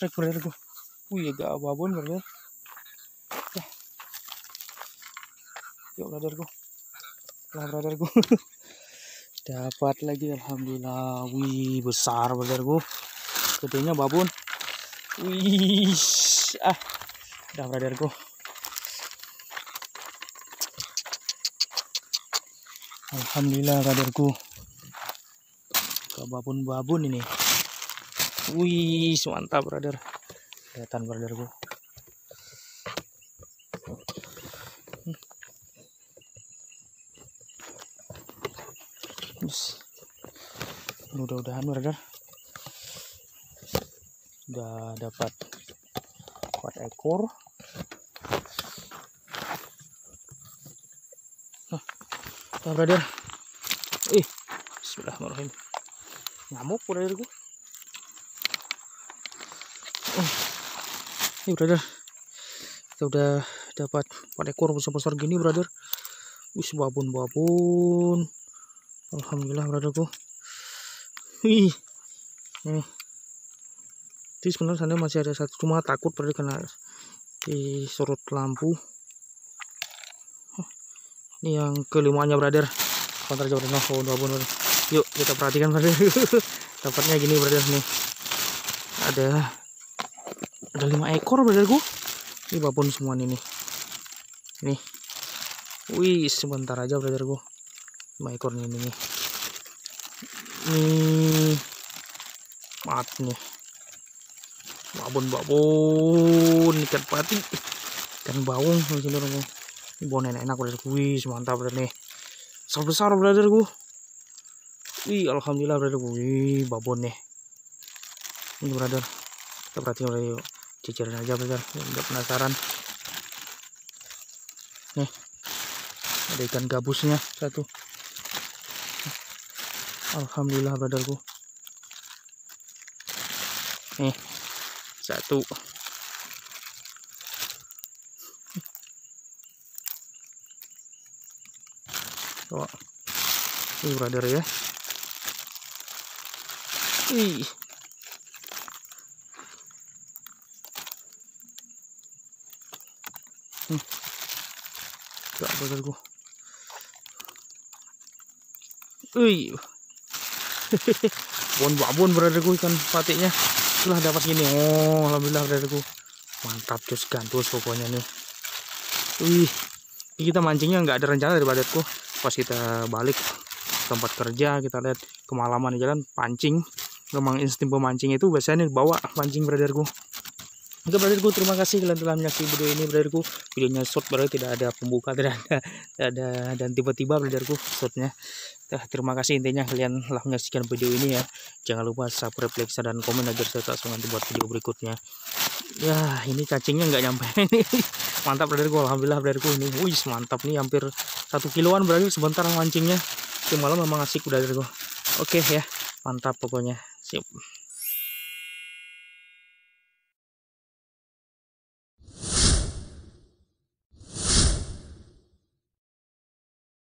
strike brotherku wih agak babon brother ya yuk brotherku lah brotherku dapat lagi alhamdulillah. Wih besar brotherku gedenya babon wih ah. Udah brotherku Alhamdulillah brotherku ke babon-babon ini wih mantap brother. Kelihatan brotherku Yes. mudah-mudahan brother sudah dapat 4 ekor. Nah, brother. Ih bismillahirrahmanirrahim. Ngamuk brotherku oh. ini brother. Kita udah dapat 4 ekor besar-besar gini brother. Wis babon-babon Alhamdulillah brotherku. Wih. Ini. Jadi sebenarnya sana masih ada satu cuma takut berarti kena disorot lampu. Ini yang kelimanya brother. Kontra jauh nah oh, dua brother. yuk kita perhatikan brother. Dapatnya gini brother nih. Ada ada lima ekor brotherku ini babon semua nih nih. Wih sebentar aja brotherku lima ekor nih nih nih. Mat nih. Babon-babon ikan pati. Ikan bawang sini ini bon enak-enak brotherku wih mantap brother nih. Besar besar brotherku wih alhamdulillah brotherku wih babon nih. Ini brother. Kita perhatikan brother yuk cicirin aja brother udah penasaran. Nih ada ikan gabusnya satu. Alhamdulillah brotherku nih satu. Oh ini brother ya. Ih hmm. Gak brotherku Wih, bon babon brotherku ikan patiknya. Setelah dapat gini. Oh alhamdulillah brotherku mantap cus gantus pokoknya nih. Wih ini kita mancingnya nggak ada rencana dari brotherku pas kita balik tempat kerja kita lihat kemalaman di jalan pancing. Memang insting pemancing itu biasanya bawa pancing brotherku Oke brotherku terima kasih kalian telah menyaksikan video ini brotherku videonya short berarti tidak ada pembuka tidak ada tidak ada dan tiba-tiba brotherku shortnya Nah, terima kasih intinya kalian telah menyaksikan video ini ya. Jangan lupa subscribe, like, dan komen agar saya tak nanti buat video berikutnya. Ya, ini cacingnya nggak nyampe ini. mantap brotherku, alhamdulillah brotherku ini. Wih, mantap nih hampir satu kiloan berarti sebentar mancingnya. Semalam memang asik brotherku. Oke ya, mantap pokoknya. Siap.